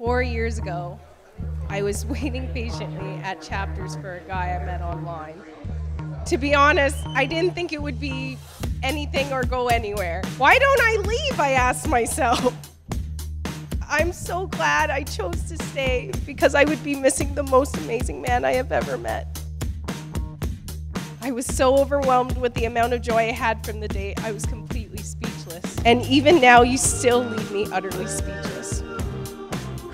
four years ago, I was waiting patiently at Chapters for a guy I met online. To be honest, I didn't think it would be anything or go anywhere. Why don't I leave? I asked myself. I'm so glad I chose to stay because I would be missing the most amazing man I have ever met. I was so overwhelmed with the amount of joy I had from the date, I was completely speechless. And even now, you still leave me utterly speechless.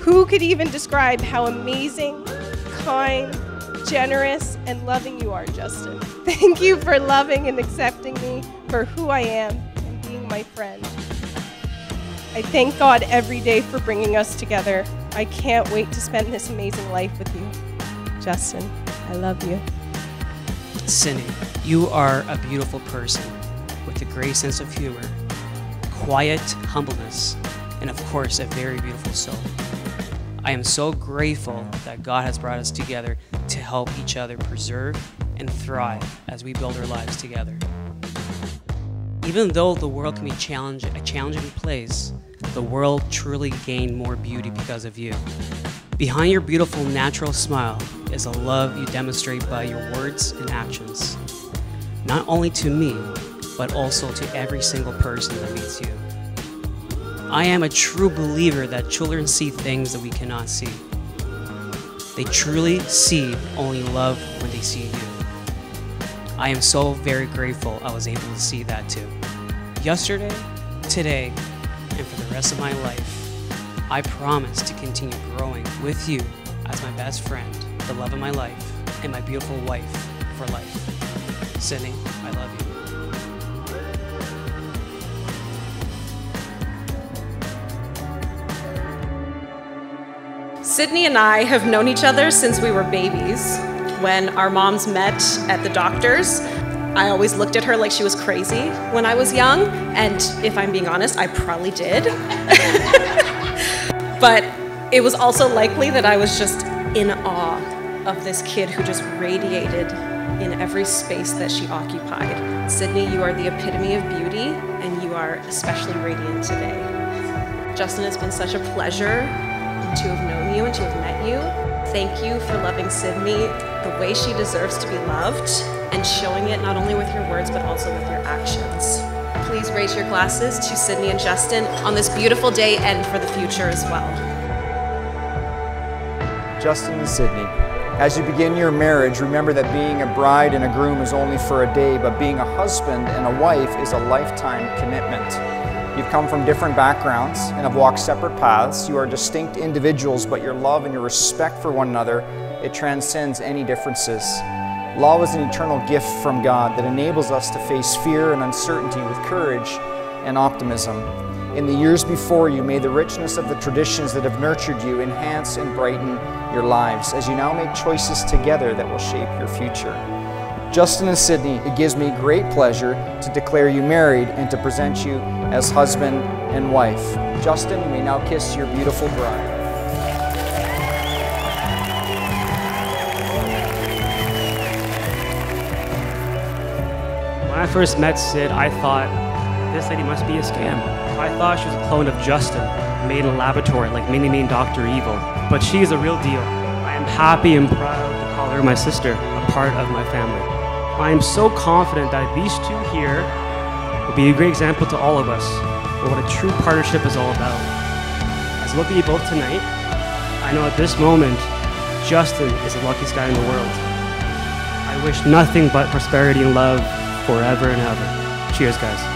Who could even describe how amazing, kind, generous, and loving you are, Justin? Thank you for loving and accepting me for who I am and being my friend. I thank God every day for bringing us together. I can't wait to spend this amazing life with you. Justin, I love you. Cindy, you are a beautiful person with a great sense of humor, quiet humbleness, and of course, a very beautiful soul. I am so grateful that God has brought us together to help each other preserve and thrive as we build our lives together. Even though the world can be a challenging place, the world truly gained more beauty because of you. Behind your beautiful natural smile is a love you demonstrate by your words and actions, not only to me, but also to every single person that meets you. I am a true believer that children see things that we cannot see. They truly see only love when they see you. I am so very grateful I was able to see that too. Yesterday, today, and for the rest of my life, I promise to continue growing with you as my best friend, the love of my life, and my beautiful wife for life. Sydney, I love you. Sydney and I have known each other since we were babies. When our moms met at the doctor's, I always looked at her like she was crazy when I was young, and if I'm being honest, I probably did. but it was also likely that I was just in awe of this kid who just radiated in every space that she occupied. Sydney, you are the epitome of beauty, and you are especially radiant today. Justin, it's been such a pleasure to have known you and to have met you. Thank you for loving Sydney the way she deserves to be loved and showing it not only with your words but also with your actions. Please raise your glasses to Sydney and Justin on this beautiful day and for the future as well. Justin and Sydney, as you begin your marriage, remember that being a bride and a groom is only for a day, but being a husband and a wife is a lifetime commitment. You've come from different backgrounds and have walked separate paths. You are distinct individuals, but your love and your respect for one another, it transcends any differences. Love is an eternal gift from God that enables us to face fear and uncertainty with courage and optimism. In the years before you, may the richness of the traditions that have nurtured you enhance and brighten your lives as you now make choices together that will shape your future. Justin and Sydney, it gives me great pleasure to declare you married and to present you as husband and wife. Justin, you may now kiss your beautiful bride. When I first met Sid, I thought this lady must be a scam. I thought she was a clone of Justin, made in a laboratory like Mini-Me Dr. Evil. But she is a real deal. I am happy and proud to call her my sister, a part of my family. I am so confident that these two here will be a great example to all of us of what a true partnership is all about. As I look at you both tonight, I know at this moment, Justin is the luckiest guy in the world. I wish nothing but prosperity and love forever and ever. Cheers, guys.